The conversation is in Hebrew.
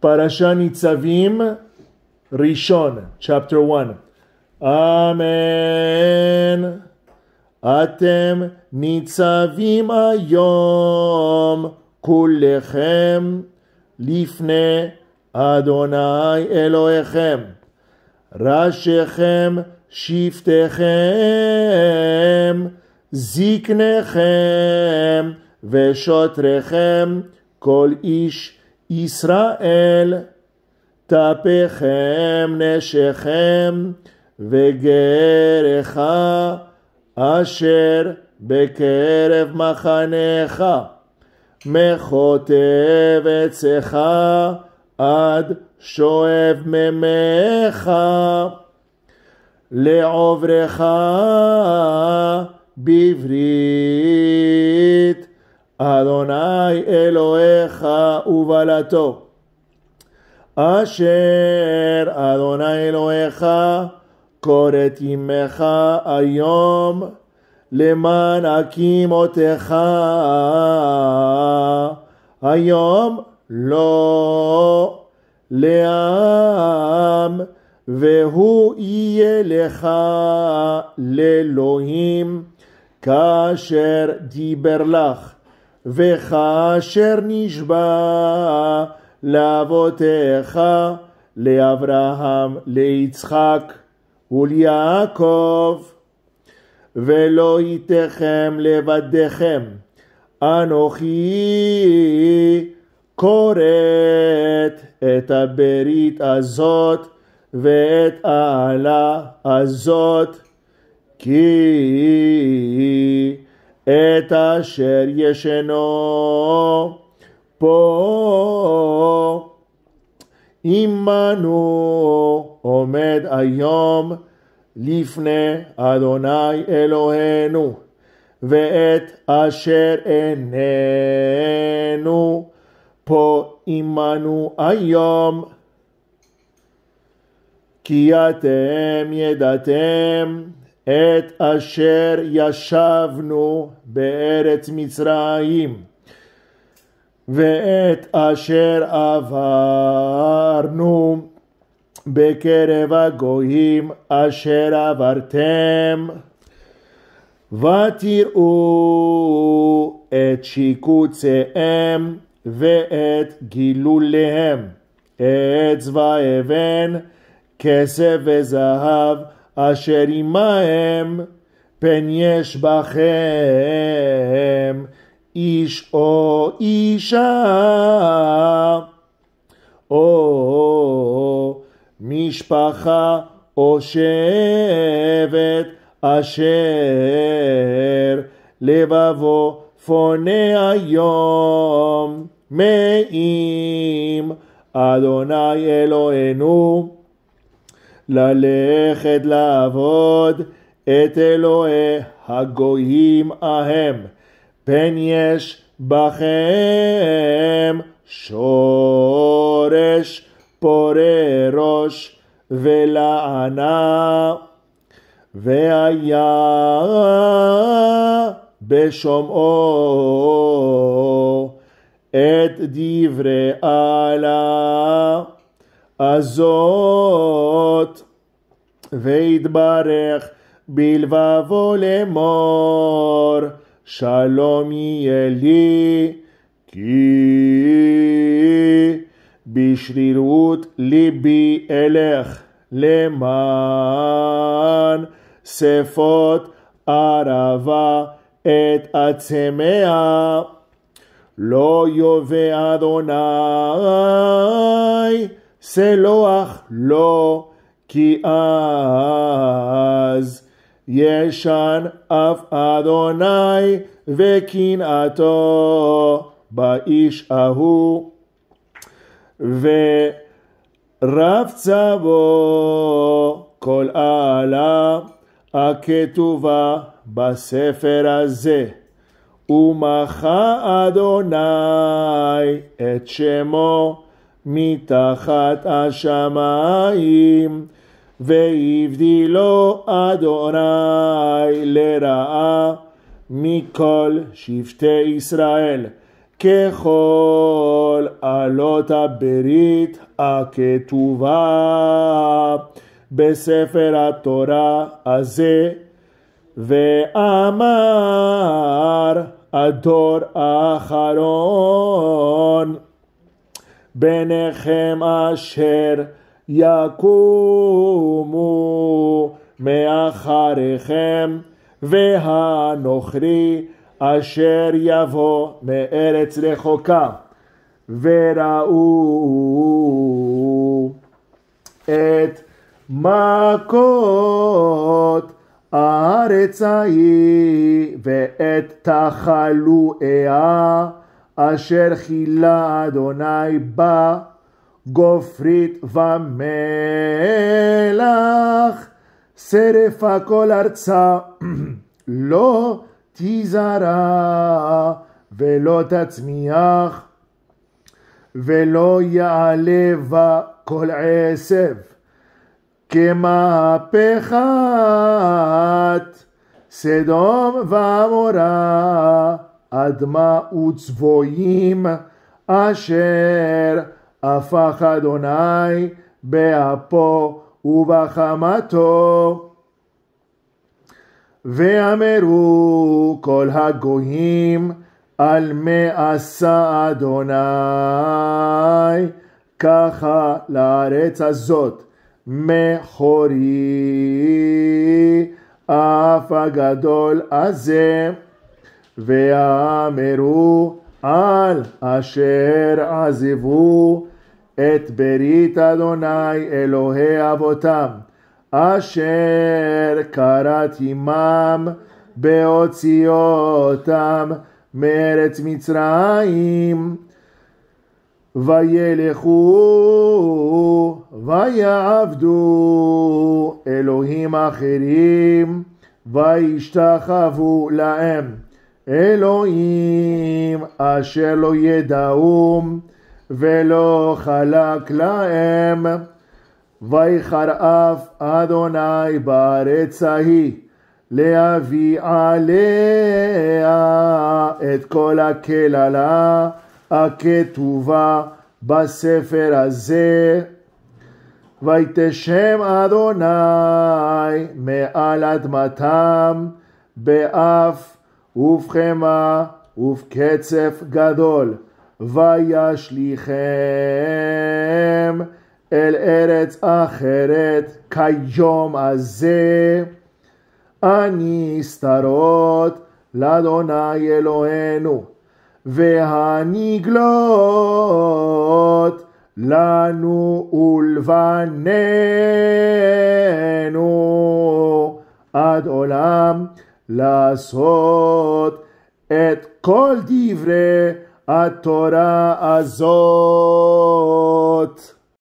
Parasha Nitzavim Rishon, chapter 1. Amen. אתם ניצבים היום כולכם לפני אדוני אלוהיכם. ראשיכם, שבטיכם, זקניכם ושוטריכם, כל איש ישראל, טפיכם, נשיכם, וגרך אשר בקרב מחניך, מכותב עצך עד שואב ממך, לעוברך בברית, אדוני אלוהיך ובלתו. אשר אדוני אלוהיך כורת עמך היום למען הקימותיך היום לא לעם והוא יהיה לך לאלוהים כאשר דיבר לך וכאשר נשבע לאבותיך לאברהם ליצחק וליעקב ולא ייתכם לבדיכם אנוכי כורת את הברית הזאת ואת העלה הזאת כי את אשר ישנו. פה עמנו עומד היום לפני אדוני אלוהינו ואת אשר איננו. פה עמנו היום כי אתם ידעתם את אשר ישבנו בארץ מצרים ואת אשר עברנו בקרב הגויים אשר עברתם. ותראו את שיקוציהם ואת גילוליהם את צבא אבן כסף וזהב אשר עמהם פן יש בכם איש או אישה או משפחה או שבט אשר לבבו פונה היום מאים אדוני אלוהינו ללכת לעבוד את אלוהי הגויים ההם. פן יש בכם שורש פורה ראש ולענה. והיה בשומעו את דברי אללה הזאת ויתברך בלבבו לאמור שלום יהיה לי כי בשרירות ליבי אלך למען שפות ערבה את עצמיה. לא יובא אדוני סלוח לו כי אז ישן אף אדוני וקנאתו באיש ההוא. ורבצה בו כל העלה הכתובה בספר הזה ומחה אדוני את שמו מתחת השמיים והבדילו אדוני לרעה מכל שבטי ישראל ככל עלות הברית הכתובה. בספר התורה הזה, ואמר הדור האחרון ביניכם אשר יקומו מאחריכם והנוכרי אשר יבוא מארץ רחוקה וראו את מכות הארץ ההיא ואת תחלואיה אשר חילה אדוני בה גופרית ומלח שרפה כל ארצה לא תזרע ולא תצמיח ולא יעלה בה כל עשב. כמהפכת סדום ועמורה אדמה וצבויים אשר הפך אדוני באפו ובחמתו. ואמרו כל הגויים על מעשה אדוני ככה לארץ הזאת מחורי אף הגדול הזה ואמרו על אשר עזבו את ברית אדוני אלוהי אבותם אשר קראת עמם בהוציאותם מארץ מצרים. וילכו ויעבדו אלוהים אחרים וישתחוו להם אלוהים אשר לא ידעום ולא חלק להם. ויחרף אדוני בארץ ההיא להביא עליה את כל הקללה הכתובה בספר הזה. ויתשם אדוני מעל אדמתם באף ובחמה ובקצף גדול וישליכם אל ארץ אחרת כיום הזה. אני סתרות לאדוני אלוהינו והנגלות לנו ולבנינו. עד עולם לעשות את כל דברי התורה הזאת.